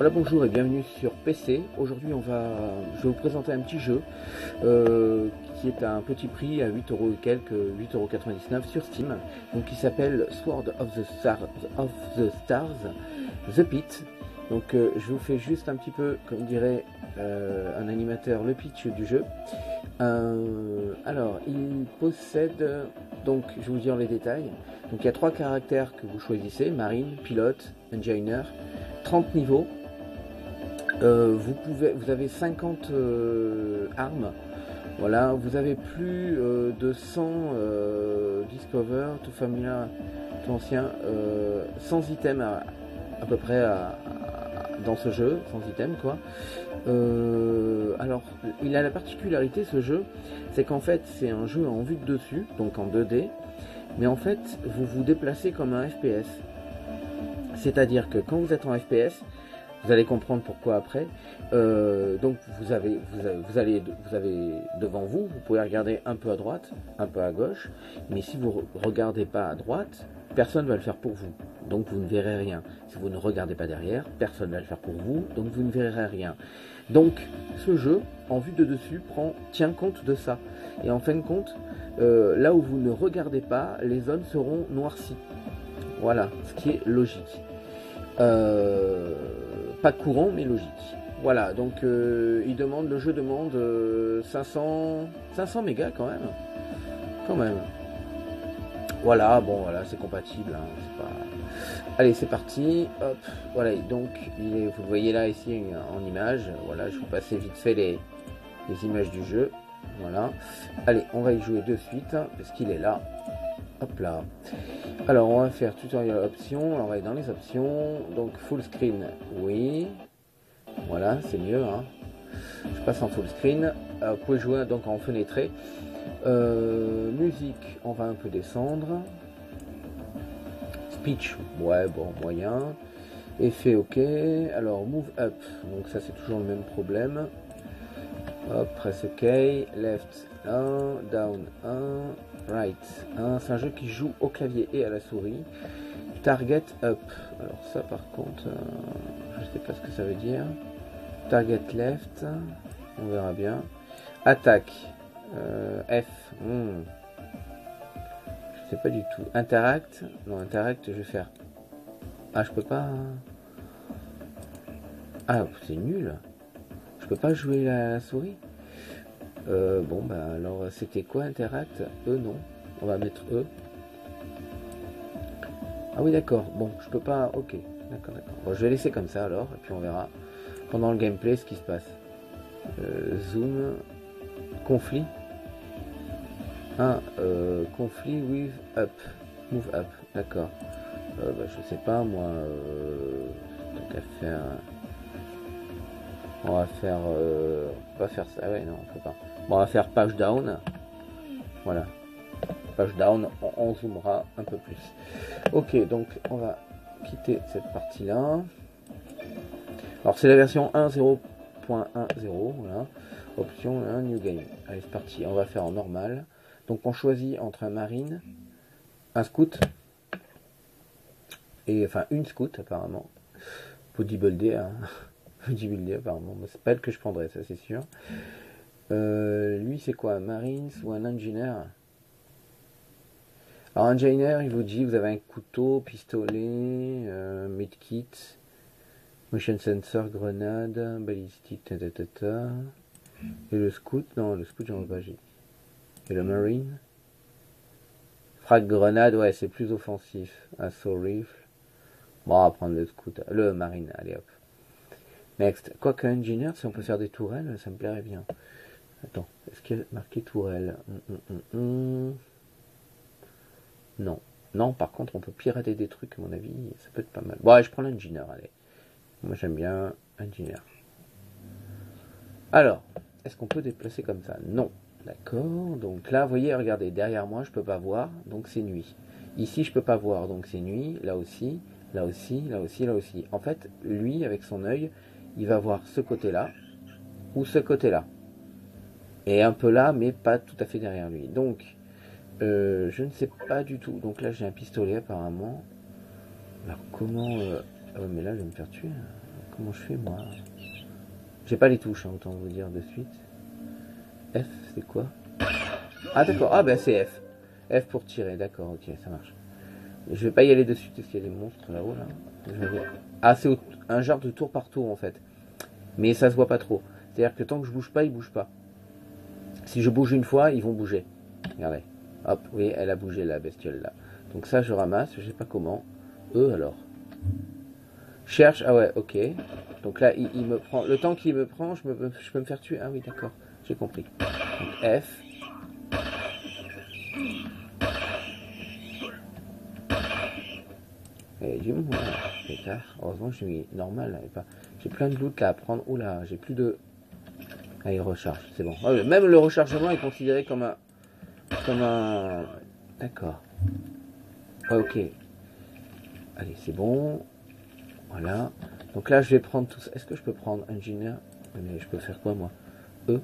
Voilà bonjour et bienvenue sur PC. Aujourd'hui on va je vais vous présenter un petit jeu euh, qui est à un petit prix à 8 euros quelques 8,99€ sur Steam. Donc s'appelle Sword of the Stars of the Stars The Pit. Donc euh, je vous fais juste un petit peu comme dirait euh, un animateur le pitch du jeu. alors il possède donc je vais vous dire les détails. Donc il y a trois caractères que vous choisissez, marine, pilote, engineer, 30 niveaux. Euh, vous, avez 50 euh, armes. Voilà, vous avez plus euh, de 100 Discover, tout familiar, tout ancien, 100 items à, peu près dans ce jeu, 100 items quoi. alors, il a la particularité ce jeu, c'est qu'en fait c'est un jeu en vue de dessus, donc en 2D, mais en fait vous vous déplacez comme un FPS. C'est-à-dire que quand vous êtes en FPS, vous allez comprendre pourquoi après. Euh, donc vous avez, vous allez, devant vous, vous pouvez regarder un peu à droite, un peu à gauche, mais si vous ne regardez pas à droite, personne ne va le faire pour vous. Donc vous ne verrez rien. Si vous ne regardez pas derrière, personne ne va le faire pour vous, donc vous ne verrez rien. Donc ce jeu, en vue de dessus, prend, tient compte de ça. Et en fin de compte, euh, là où vous ne regardez pas, les zones seront noircies. Voilà, ce qui est logique. Euh, pas courant mais logique. Voilà, donc euh, il demande, le jeu demande 500, euh, 500 mégas quand même. Quand même. Voilà, bon voilà, c'est compatible. Hein, Allez, c'est parti. Hop, voilà, donc il est, vous le voyez là ici en image. Voilà, je vous passer vite fait les, les images du jeu. Voilà. Allez, on va y jouer de suite parce qu'il est là. Hop là. Alors, on va faire tutoriel options. on va aller dans les options. Donc, full screen, oui. Voilà, c'est mieux. Hein. Je passe en full screen. Vous pouvez jouer donc en fenêtré. Euh, musique, on va un peu descendre. Speech, ouais, bon, moyen. Effet, ok. Alors, move up. Donc, ça, c'est toujours le même problème. Hop, press ok. Left 1, down 1, right. Hein, c'est un jeu qui joue au clavier et à la souris. Target up. Alors ça par contre, euh, je sais pas ce que ça veut dire. Target left. On verra bien. Attaque. Euh, F. Hmm. Je sais pas du tout. Interact. Non, interact, je vais faire. Ah, je peux pas. Hein. Ah, c'est nul. Je peux pas jouer la souris. Euh, bon, bah alors c'était quoi Interact E non. On va mettre E. Ah oui, d'accord. Bon, je peux pas. Ok, d'accord, d'accord. Bon, je vais laisser comme ça alors, et puis on verra pendant le gameplay ce qui se passe. Euh, zoom. Conflit. Ah, euh, conflit with up. Move up, d'accord. Bah, je sais pas, moi. donc à faire. On va faire. Va faire ça. Ah ouais, non, on peut pas. On va faire page down. Voilà. Page down, on, zoomera un peu plus. Ok, donc on va quitter cette partie-là. Alors c'est la version 1.0.10, voilà. Option 1, New Game. Allez, c'est parti. On va faire en normal. Donc on choisit entre un marine, un scout, et enfin une scout apparemment. Bodybuilder, hein. Bodybuilder apparemment. C'est pas elle que je prendrais, ça c'est sûr. Euh, lui, c'est quoi Un Marines ou un ingénieur Alors, ingénieur, il vous dit vous avez un couteau, pistolet, euh, medkit, motion sensor, grenade, balistique, ta, ta, Et le scout Non, le scout, j'en ai pas. Et le marine? Frag grenade, ouais, c'est plus offensif. Assault rifle. Bon, on va prendre le scout. Le marine, allez hop. Next. Quoique ingénieur, si on peut faire des tourelles, ça me plairait bien. Attends, est-ce qu'il y a marqué tourelle? Hum, hum, hum, Non. Non, par contre, on peut pirater des trucs, à mon avis, ça peut être pas mal. Bon, je prends l'ingénieur, allez. Moi, j'aime bien ingénieur. Alors, est-ce qu'on peut déplacer comme ça? Non. D'accord. Donc là, vous voyez, regardez, derrière moi, je peux pas voir, donc c'est nuit. Ici, je peux pas voir, donc c'est nuit. Là aussi, là aussi, là aussi, là aussi. En fait, lui, avec son œil, il va voir ce côté-là ou ce côté-là et un peu là, mais pas tout à fait derrière lui. Donc, euh, je ne sais pas du tout. Donc là, j'ai un pistolet apparemment. Alors comment... Euh... Ah mais là, je vais me faire tuer. Comment je fais moi? J'ai pas les touches, hein, autant vous dire de suite. F, c'est quoi? Ah d'accord, ah ben c'est F. F pour tirer, d'accord, ok, ça marche. Je vais pas y aller dessus parce qu'il y a des monstres là-haut là. Ah c'est un genre de tour par tour en fait. Mais ça se voit pas trop. C'est-à-dire que tant que je bouge pas, ils bougent pas. Si je bouge une fois, ils vont bouger. Regardez. Hop, oui, elle a bougé la bestiole là. Donc ça je ramasse, je sais pas comment. Eux alors. Cherche, ah ouais, ok. Donc là, il, me prend. Le temps qu'il me prend, je, me, peux me faire tuer. Ah oui, d'accord, j'ai compris. F. Et du monde, heureusement, je suis normal. J'ai plein de loot là à prendre. Oula, j'ai plus de. Ah, il recharge, c'est bon. Même le rechargement est considéré comme un. Comme un. D'accord. ok. Allez, c'est bon. Voilà. Donc là, je vais prendre tout ça. Est-ce que je peux prendre Engineer? Mais je peux faire quoi, moi? E?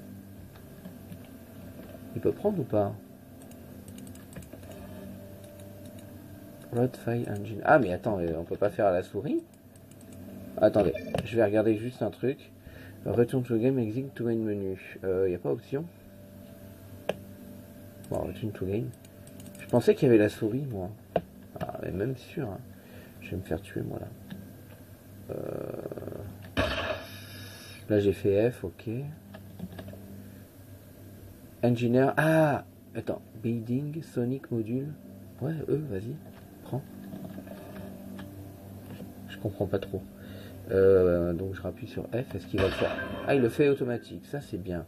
Il peut prendre ou pas? File Engine. Ah, mais attends, on peut pas faire à la souris? Attendez, je vais regarder juste un truc. Return to game, exit to main menu. Il euh, n'y a pas option? Bon, return to game. Je pensais qu'il y avait la souris, moi. Ah, mais même sûr. Hein. Je vais me faire tuer, moi, là. Euh, là, j'ai fait F, ok. Engineer. Ah Attends. Building, Sonic Module. Ouais, eux, vas-y. Prends. Je comprends pas trop. Euh, donc je rappuie sur F. Est-ce qu'il va le faire? Ah, il le fait automatique. Ça, c'est bien.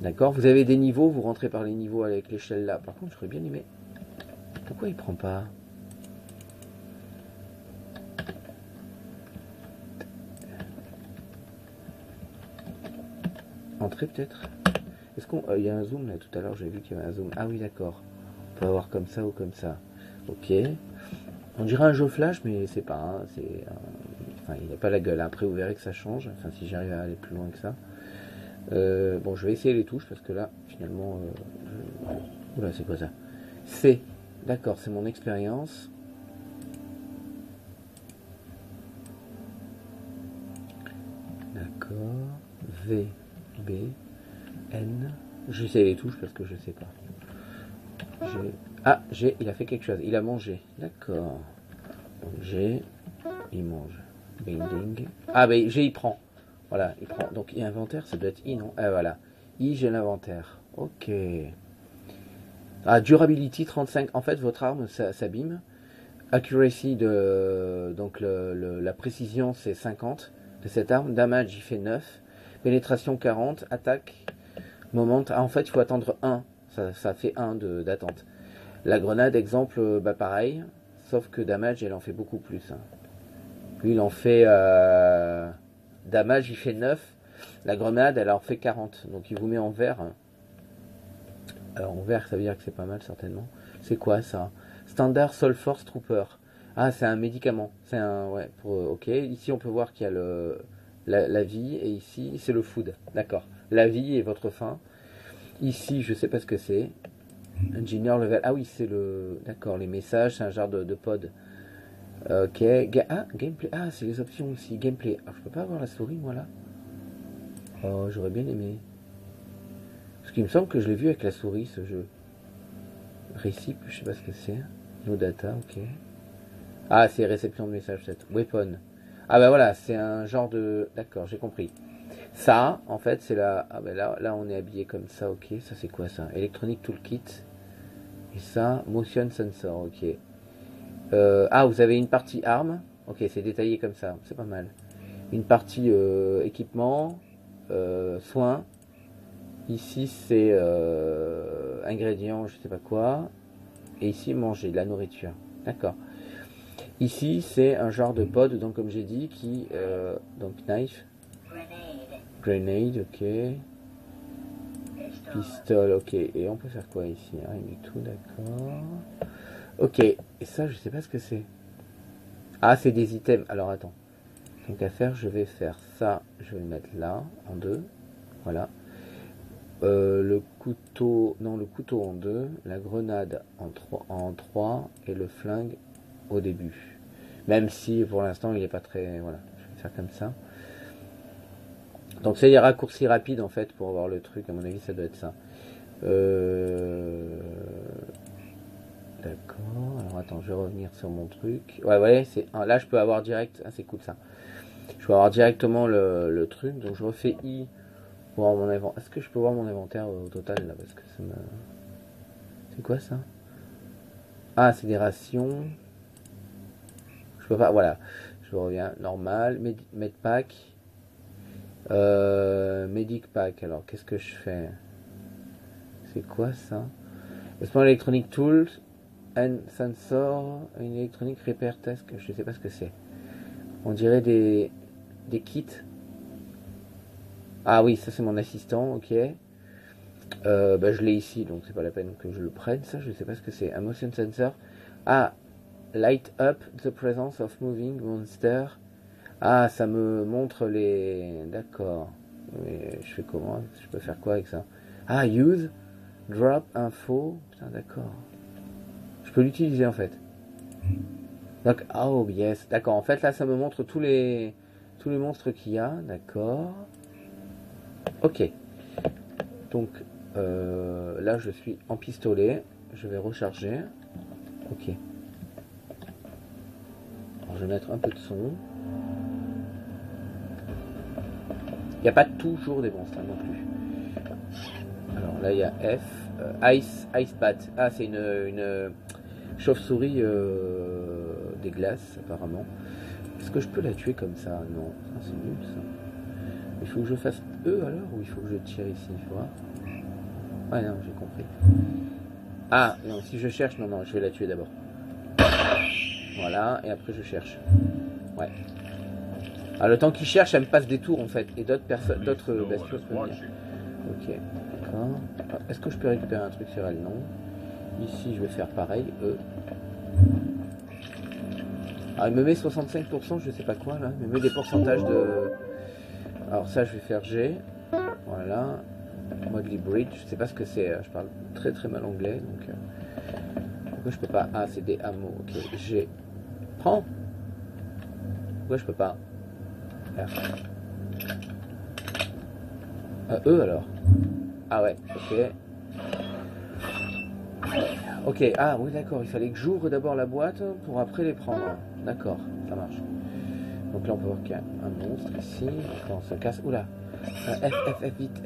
D'accord Vous avez des niveaux. Vous rentrez par les niveaux avec l'échelle là. Par contre, je serais bien aimé. Pourquoi il prend pas? Entrer peut-être Est-ce qu'on. Euh, il y a un zoom là tout à l'heure, j'ai vu qu'il y avait un zoom. Ah oui, d'accord. On peut avoir comme ça ou comme ça. Ok. On dirait un jeu flash, mais c'est pas. Hein, c'est. Enfin, il n'a pas la gueule. Après, vous verrez que ça change. Enfin, si j'arrive à aller plus loin que ça. Euh, bon, je vais essayer les touches parce que là, finalement. Euh, Oula, c'est quoi ça? C. D'accord, c'est mon expérience. D'accord. V. B, N. J'essaie les touches parce que je sais pas. Ah, G, il a fait quelque chose. Il a mangé. D'accord. Donc G, il mange. Building. Ah, ben G, il prend. Voilà, il prend. Donc, il inventaire, ça doit être I, non? Ah, voilà. I, j'ai l'inventaire. Ok. Ah, durability 35. En fait, votre arme s'abîme. Accuracy de. Donc, la précision, c'est 50 de cette arme. Damage, il fait 9. Pénétration 40, attaque, moment. Ah, en fait, il faut attendre 1. Ça, fait 1 d'attente. La grenade, exemple, euh, bah pareil. Sauf que damage, elle en fait beaucoup plus. Hein. Lui, il en fait. Euh, damage, il fait 9. La grenade, elle en fait 40. Donc, il vous met en vert. Alors, en vert, ça veut dire que c'est pas mal, certainement. C'est quoi ça? Standard Soul Force Trooper. Ah, c'est un médicament. C'est un. Ouais, pour. Ok. Ici, on peut voir qu'il y a le la, vie, et ici, c'est le food. D'accord. La vie et votre faim. Ici, je sais pas ce que c'est. Engineer level. Ah oui, c'est le. D'accord, les messages, c'est un genre de, pod. Ok. ah, gameplay. Ah, c'est les options aussi. Gameplay. Alors, je peux pas avoir la souris, moi, là Oh, j'aurais bien aimé. Parce qu'il me semble que je l'ai vu avec la souris, ce jeu. Récip, je sais pas ce que c'est. No data, ok. Ah, c'est réception de messages, peut-être. Weapon. Ah ben voilà, c'est un genre de... D'accord, j'ai compris. Ça, en fait, c'est la... Ah ben là, là, on est habillé comme ça, ok. Ça, c'est quoi ça? Electronic Toolkit. Et ça, Motion Sensor, ok. Euh, ah, vous avez une partie arme? Ok, c'est détaillé comme ça, c'est pas mal. Une partie euh, équipement, euh, soins. Ici, c'est ingrédients, je sais pas quoi. Et ici, manger, de la nourriture. D'accord. Ici, c'est un genre de pod, donc comme j'ai dit, qui... Donc knife. Grenade. ok. Pistol, ok. Et on peut faire quoi ici Ah, il met tout, d'accord. Ok. Et ça, je sais pas ce que c'est. Ah, c'est des items. Alors, attends. Donc à faire, je vais faire ça. Je vais le mettre là, en deux. Voilà. Euh, le couteau, non, le couteau en deux. La grenade en trois, en trois. Et le flingue au début. Même si pour l'instant il n'est pas très. Voilà, je vais faire comme ça. Donc c'est des raccourcis rapides en fait pour avoir le truc, à mon avis ça doit être ça. Euh, d'accord, alors attends, je vais revenir sur mon truc. Ouais, ouais, c'est là je peux avoir direct, ah, c'est cool ça. Je peux avoir directement le, truc, donc je refais I pour mon inventaire. Est-ce que je peux voir mon inventaire au total là Parce que ça me. C'est quoi ça? Ah, c'est des rations. Je peux pas, voilà. Je reviens, normal. Medpack. Euh, Medic Pack. Alors, qu'est-ce que je fais? C'est quoi ça? Small Electronic Tools and Sensor, une électronique Repair Test. Je sais pas ce que c'est. On dirait des, des kits. Ah oui, ça c'est mon assistant, ok. Euh, bah, je l'ai ici, donc c'est pas la peine que je le prenne. Ça, je sais pas ce que c'est. Un motion sensor. Ah, light up the presence of moving monster. Ah, ça me montre les. D'accord. Mais je fais comment? Je peux faire quoi avec ça? Ah, use, drop, info. Putain, d'accord. Je peux l'utiliser en fait. Donc, oh yes, d'accord. En fait, là, ça me montre tous les tous les monstres qu'il y a, d'accord. Ok. Donc, euh, là, je suis en pistolet. Je vais recharger. Ok. Je vais mettre un peu de son. Il n'y a pas toujours des monstres hein, non plus. Alors là, il y a F. Euh, ice, Ice Bat. Ah, c'est une, chauve-souris euh, des glaces, apparemment. Est-ce que je peux la tuer comme ça? Non. c'est nul, ça. Il faut que je fasse E alors Ou il faut que je tire ici vois? Ouais, non, j'ai compris. Ah, non, si je cherche, non, non, je vais la tuer d'abord. Voilà, et après je cherche. Ouais. Ah, le temps qu'il cherche, elle me passe des tours en fait. Et d'autres personnes, d'autres peuvent venir. Ok, d'accord. Ah, est-ce que je peux récupérer un truc sur elle? Non. Ici, je vais faire pareil. E. Ah, il me met 65%, je sais pas quoi là. Il me met des pourcentages de. Alors, ça, je vais faire G. Voilà. Modly Bridge, je sais pas ce que c'est. Je parle très très mal anglais donc. Euh, pourquoi je peux pas Ah, c'est des hameaux. Ok, G. Prends Pourquoi je peux pas euh, eux alors Ah ouais, ok. Ok, ah oui d'accord, il fallait que j'ouvre d'abord la boîte pour après les prendre. D'accord, ça marche. Donc là on peut voir qu'il y a un monstre ici. On se casse. Oula euh, F, F, F, vite.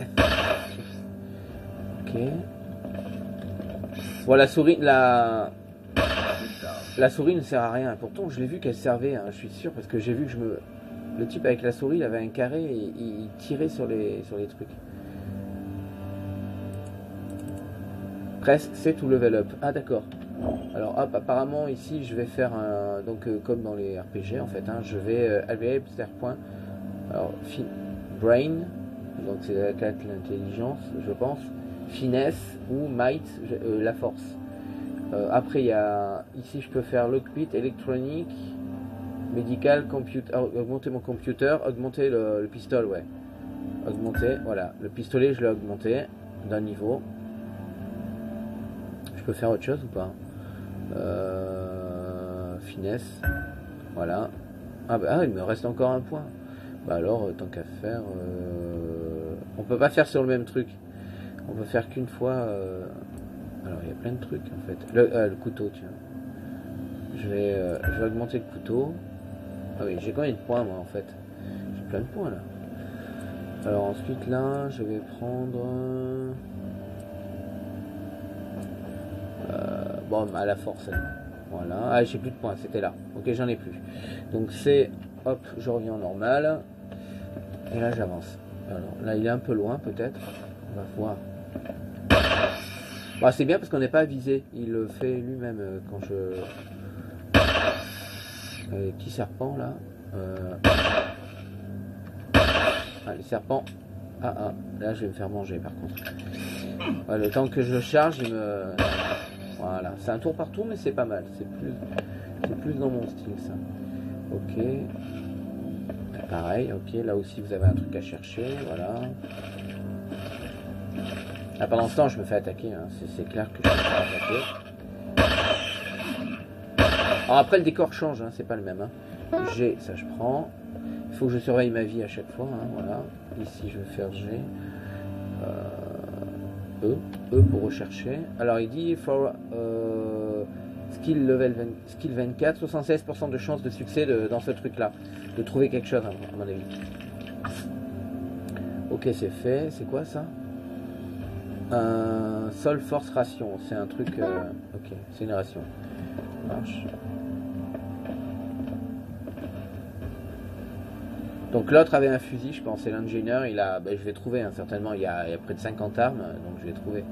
Ok. Bon la souris, la... La souris ne sert à rien. Pourtant je l'ai vu qu'elle servait, hein, je suis sûr, parce que j'ai vu que je me le type avec la souris, il avait un carré et il tirait sur les, sur les trucs. Presse, c'est tout level up. Ah d'accord. Alors hop, apparemment ici je vais faire un... Donc euh, comme dans les RPG en fait, hein, je vais euh. Alors, brain, donc c'est l'intelligence, je pense. Finesse ou might, euh, la force. Euh, après il y a... Ici je peux faire lockpit, électronique Médical, augmenter mon computer, augmenter le, pistolet, ouais. Augmenter, voilà. Le pistolet, je l'ai augmenté d'un niveau. Je peux faire autre chose ou pas? Euh, Finesse, voilà. Ah bah ah, il me reste encore un point. Bah alors, euh, tant qu'à faire, euh, on peut pas faire sur le même truc. On peut faire qu'une fois. Alors il y a plein de trucs en fait. Le, le couteau, tiens. Je vais, je vais augmenter le couteau. Ah oui, j'ai combien de points moi en fait J'ai plein de points là. Alors ensuite là, je vais prendre... Euh, bon, à la force. Voilà. Ah, j'ai plus de points, c'était là. Ok, j'en ai plus. Donc c'est... Hop, je reviens en normal. Et là, j'avance. Alors là, il est un peu loin peut-être. On va voir. Bah, c'est bien parce qu'on n'est pas avisé. Il le fait lui-même euh, quand je... Les petits serpents là. Euh... Ah, les serpents. Ah ah, là je vais me faire manger par contre. le temps que je charge, il me. Voilà, c'est un tour par tour, mais c'est pas mal. C'est plus, c'est plus dans mon style ça. Ok. Pareil, ok. Là aussi vous avez un truc à chercher, voilà. Ah, pendant ce temps, je me fais attaquer. Hein. C'est clair que je me fais attaquer. Alors après le décor change, hein, c'est pas le même. Hein. G, ça je prends. Il faut que je surveille ma vie à chaque fois. hein, voilà. Ici, je vais faire G. Euh, E. E pour rechercher. Alors, il dit for euh, skill level 20 skill 24, 76% de chance de succès dans ce truc-là. De trouver quelque chose, à mon avis. Ok, c'est fait. C'est quoi ça? Sol Force Ration. C'est un truc. euh, ok, c'est une ration. Marche. Donc l'autre avait un fusil, je pense, c'est l'ingénieur. Il a, ben, je vais trouver hein, certainement. Il y, a, près de 50 armes, donc je vais trouver.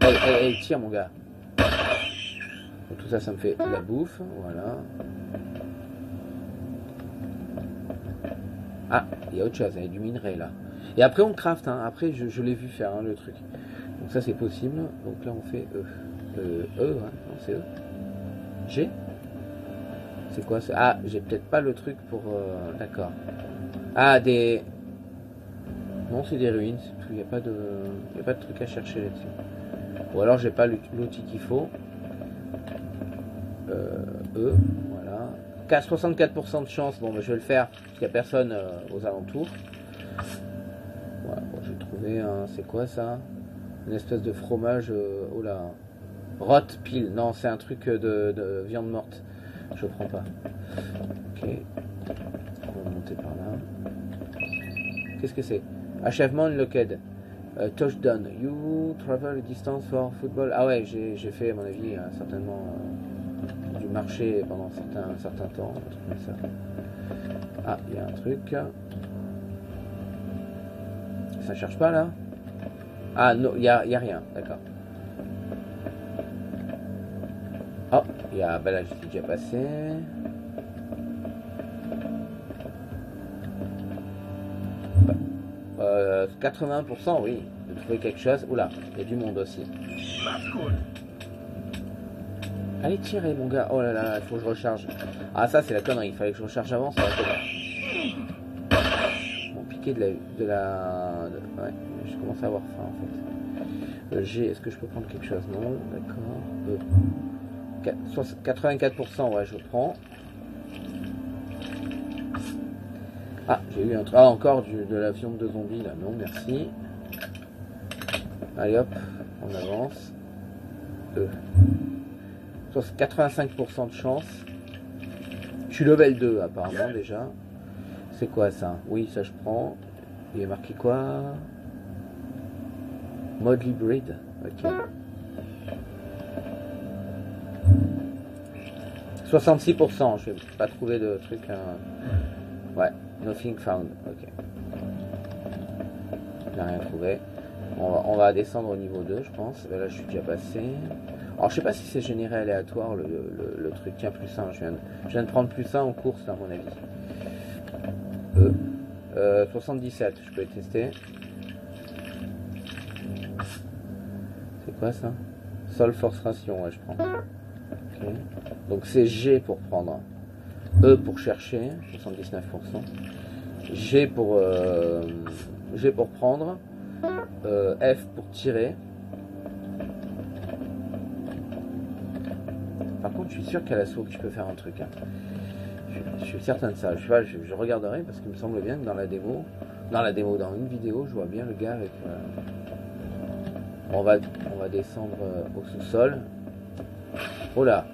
Hey, tire mon gars. Donc, tout ça, ça me fait la bouffe, voilà. Ah, il y a autre chose, il y a du minerai là. Et après on craft, hein. après je, l'ai vu faire hein, le truc. Donc ça c'est possible. Donc là on fait E. E, hein. c'est E. G C'est quoi ça Ah, j'ai peut-être pas le truc pour... euh, D'accord. Ah, des... Non, c'est des ruines. Il n'y a, pas de... a pas de truc à chercher là-dessus. Ou alors j'ai pas l'outil qu'il faut. Euh, e, voilà. Qu'à 64% de chance, bon, ben, je vais le faire parce qu'il n'y a personne euh, aux alentours. Voilà, bon, j'ai trouvé un. C'est quoi ça? Une espèce de fromage. euh, oh là. Rot pile. Non, c'est un truc de viande morte. Je prends pas. Ok. On va monter par là. Qu'est-ce que c'est? Achèvement unlocked. Euh, touchdown. You travel distance for football. Ah ouais, j'ai fait, à mon avis, euh, certainement euh, du marché pendant un certain, un certain temps. Ah, il y a un truc. Ça cherche pas là? Ah non, il y a, y a rien, d'accord. Oh, y a. Bah là, j'étais déjà passé. Euh, 80%, oui, de trouver quelque chose. Oula, il y a du monde aussi. Allez, tirez, mon gars. Oh là là, il faut que je recharge. Ah, ça, c'est la connerie. Il fallait que je recharge avant, ça va être Bon, piquer de la. De la ouais, je commence à avoir faim en fait. Euh, G, est-ce que je peux prendre quelque chose? Non, d'accord. Euh, 84%, ouais, je prends. Ah, j'ai eu un. Ah, encore du, de la viande de zombie là. Non, merci. Allez hop, on avance. Euh. Soix- 85% de chance. Je suis level 2 apparemment déjà. C'est quoi ça? Oui, ça je prends. Il est marqué quoi? Modly Breed. Ok. 66%, je vais pas trouver de truc. hein. Ouais, nothing found. Ok. J'ai rien trouvé. On va, descendre au niveau 2, je pense. Là, je suis déjà passé. Alors, je sais pas si c'est généré aléatoire le, truc. Tiens, plus 1. Je viens, de, je viens prendre plus 1 en course, à mon avis. Euh, euh, 77, je peux tester. C'est quoi ça? Sol Force Ration, ouais, je prends. Ok. Donc, c'est G pour prendre. E pour chercher, 79%. G pour, euh, G pour prendre. Euh, F pour tirer. Par contre, je suis sûr qu'à la souris, tu peux faire un truc. hein. Je, je suis certain de ça. Je, je, je regarderai parce qu'il me semble bien que dans la démo, dans la démo, dans une vidéo, je vois bien le gars avec. euh, on va, on va descendre euh, au sous-sol. Oh là.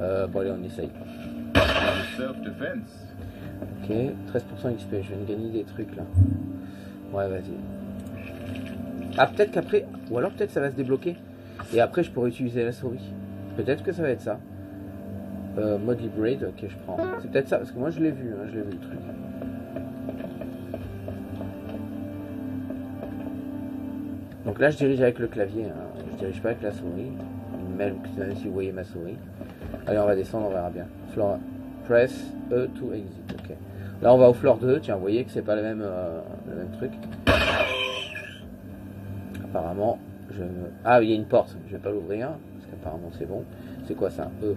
Euh, bon allez, on essaye. Ok, 13% XP, je viens de gagner des trucs là. Ouais, vas-y. Ah, peut-être qu'après, ou alors peut-être ça va se débloquer. Et après, je pourrais utiliser la souris. Peut-être que ça va être ça. Euh, mode Braid, ok, je prends. C'est peut-être ça, parce que moi je l'ai vu, hein, je l'ai vu le truc. Donc là, je dirige avec le clavier, hein. je dirige pas avec la souris. Même si vous voyez ma souris. Allez, on va descendre, on verra bien. Floor, press E to exit, ok. Là, on va au floor 2, tiens, vous voyez que c'est pas le même, euh, le même truc. Apparemment, je... Ah, il y a une porte, je vais pas l'ouvrir, parce qu'apparemment c'est bon. C'est quoi ça? E,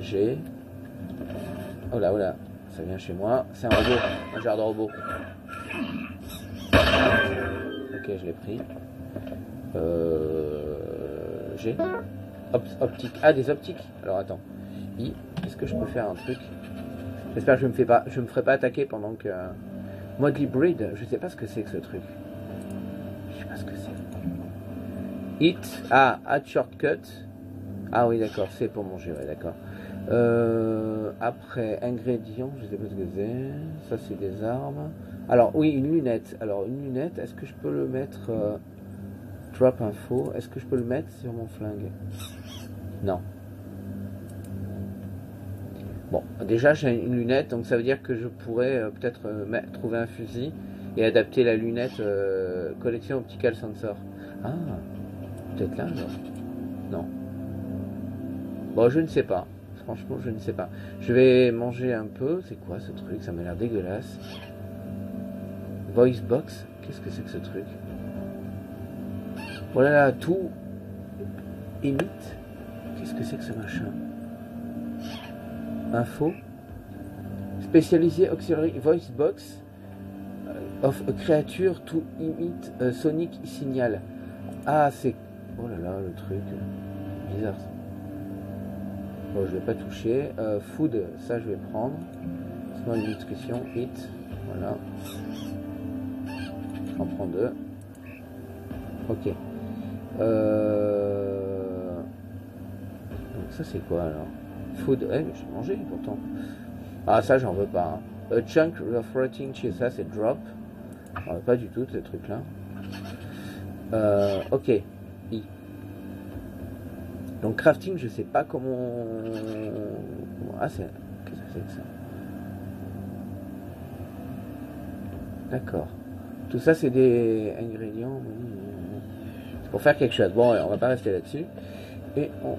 G. Oh là, oh là, ça vient chez moi. C'est un robot, un genre de robot. Ok, je l'ai pris. Euh... G. Op- optique. Ah, des optiques. Alors attends. Est-ce que je peux faire un truc? J'espère que je me fais pas, je me ferai pas attaquer pendant que Modly Breed, je sais pas ce que c'est que ce truc. Je sais pas ce que c'est. Hit, ah, add shortcut. Ah oui, d'accord, c'est pour manger, ouais, d'accord. Euh, après, ingrédients, je sais pas ce que c'est. Ça, c'est des armes. Alors, oui, une lunette. Alors, une lunette, est-ce que je peux le mettre. Euh, drop info. Est-ce que je peux le mettre sur mon flingue? Non. Bon, déjà j'ai une lunette, donc ça veut dire que je pourrais euh, peut-être euh, trouver un fusil et adapter la lunette euh, collection optical sensor. Ah, peut-être là Non. Bon, je ne sais pas. Franchement, je ne sais pas. Je vais manger un peu. C'est quoi ce truc? Ça m'a l'air dégueulasse. Voice box Qu'est-ce que c'est que ce truc? Voilà, tout imite. Qu'est-ce que c'est que ce machin? Info, spécialisé auxiliary voice box euh, of a creature to emit a sonic signal. Ah, c'est. Oh là là, le truc. Bizarre. Bon, je vais pas toucher. Euh, food, ça je vais prendre. Small discussion, hit. Voilà. J'en prends deux. Ok. Euh... Donc ça c'est quoi alors? Food, eh, j'ai mangé pourtant. Ah, ça, j'en veux pas. Hein. A chunk of rotting cheese, ça, c'est drop. Pas du tout, ce truc-là. Euh, ok. I. Donc, crafting, je sais pas comment. Ah, c'est. Qu'est-ce que c'est que ça? D'accord. Tout ça, c'est des ingrédients. C'est pour faire quelque chose. Bon, on va pas rester là-dessus. Et on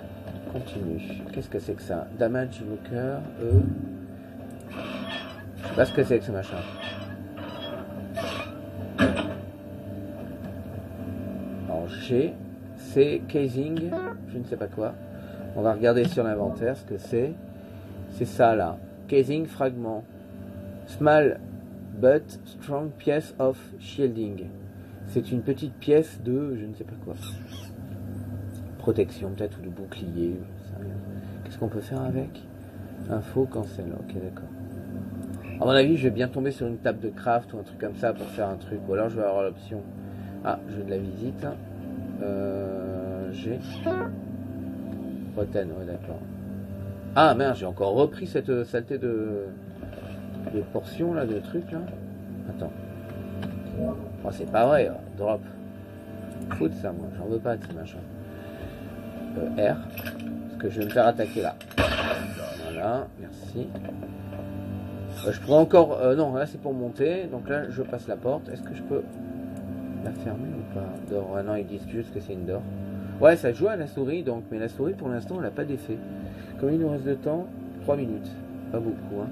continue. Qu'est-ce que c'est que ça? Damage Looker, E. Je sais pas ce que c'est que ce machin. Alors G, c'est casing, je ne sais pas quoi. On va regarder sur l'inventaire ce que c'est. C'est ça là. Casing fragment. Small but strong piece of shielding. C'est une petite pièce de je ne sais pas quoi protection peut-être ou du bouclier. Qu'est-ce qu'on peut faire avec? Info, cancel. Ok, d'accord. À mon avis, je vais bien tomber sur une table de craft ou un truc comme ça pour faire un truc. Ou alors je vais avoir l'option. Ah, je de la visite. Euh, j'ai. Rotten, ouais, d'accord. Ah merde, j'ai encore repris cette saleté de. de portion là, de trucs là. Attends. Oh, c'est pas vrai, drop. Fout ça, moi, j'en veux pas de ces machins. R. Parce que je vais me faire attaquer là. Voilà, merci. Euh, je pourrais encore... Euh, non, là c'est pour monter. Donc là, je passe la porte. Est-ce que je peux la fermer ou pas? Door. Ah non, ils disent juste que c'est une door. Ouais, ça joue à la souris, donc. Mais la souris, pour l'instant, elle n'a pas d'effet. Comme il nous reste de temps, 3 minutes. Pas beaucoup, hein.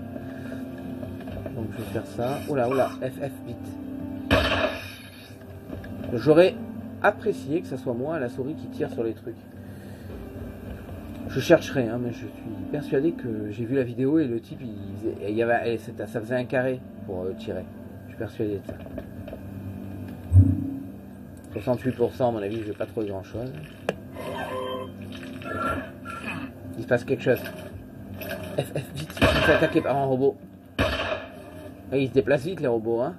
Donc je vais faire ça. Oula, oula, FF, vite. J'aurais apprécié que ça soit moi, la souris, qui tire sur les trucs. Je chercherai, hein, mais je suis persuadé que j'ai vu la vidéo et le type, il, il y avait, ça faisait un carré pour euh, tirer. Je suis persuadé de ça. 68% à mon avis, je vais pas trouver grand chose. Il se passe quelque chose. FF, vite, il se fait attaquer par un robot. Et il se déplace vite les robots, hein.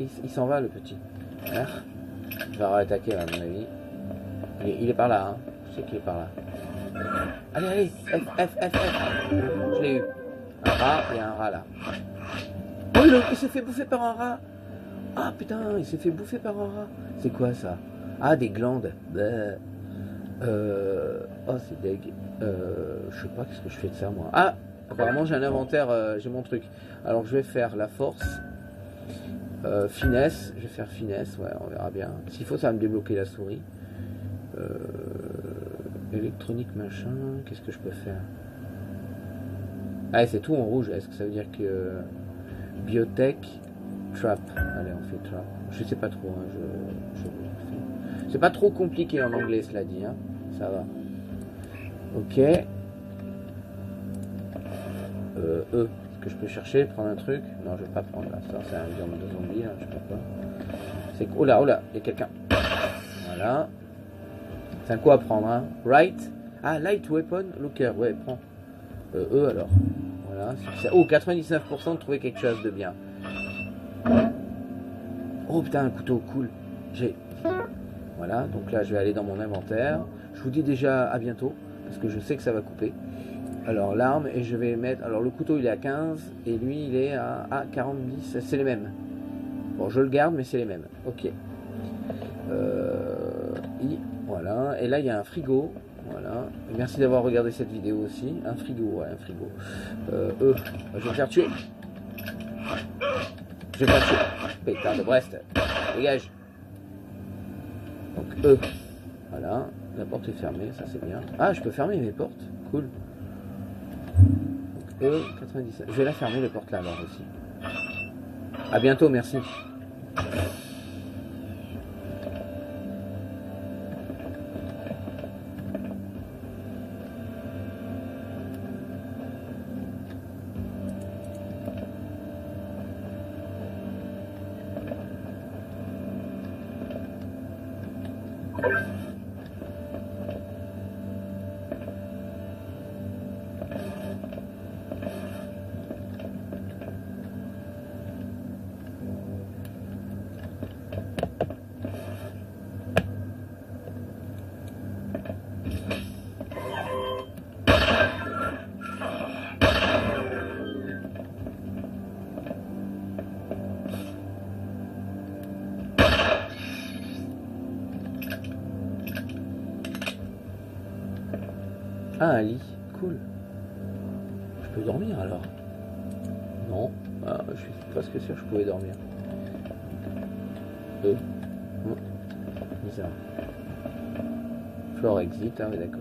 Il, s'en va le petit. Va attaquer à mon avis. Il, est par là, hein. Je sais qu'il est par là. Allez, allez, F, F, F, F. Je l'ai eu. Un rat, a un rat là. Oh, il, s'est fait bouffer par un rat. Ah putain, il s'est fait bouffer par un rat. C'est quoi ça? Ah, des glandes. Euh... Oh, c'est deg. Euh... Je sais pas qu'est-ce que je fais de ça moi? Ah, apparemment j'ai un inventaire, euh, j'ai mon truc. Alors je vais faire la force. Euh, finesse, je vais faire finesse, ouais, on verra bien. S'il faut, ça va me débloquer la souris. Euh, électronique machin, qu'est-ce que je peux faire? Ah, c'est tout en rouge. Est-ce que ça veut dire que biotech trap? Allez, on fait trap. Je sais pas trop. Hein, je, C'est pas trop compliqué en anglais, cela dit. Hein. Ça va. Ok. Euh, e. Que je peux chercher, prendre un truc Non, je vais pas prendre. Ça, c'est un viande de zombie. Là, je sais pas C'est oh là, oh là, il y a quelqu'un. Voilà. C'est un coup à prendre, hein. Right. Ah, light weapon looker. Ouais, prends. Euh, eux alors. Voilà. Oh, 99% de trouver quelque chose de bien. Oh putain, un couteau, cool. J'ai. Voilà, donc là je vais aller dans mon inventaire. Je vous dis déjà à bientôt, parce que je sais que ça va couper. Alors l'arme, et je vais mettre. Alors le couteau il est à 15, et lui il est à, à 40, c'est les mêmes. Bon, je le garde, mais c'est les mêmes. Ok. Euh, voilà, et là il y a un frigo. Voilà. Merci d'avoir regardé cette vidéo aussi. Un frigo, ouais, un frigo. Euh, je vais me faire tuer. Je vais me faire tuer. Pétard de Brest. Dégage. Donc eux. Voilà. La porte est fermée, ça c'est bien. Ah, je peux fermer mes portes. Cool. Donc eux, 97. Je vais la fermer les portes là alors aussi. A bientôt, merci. Sûr que je pouvais dormir. Hum. Bizarre. Floor exit, ah oui d'accord.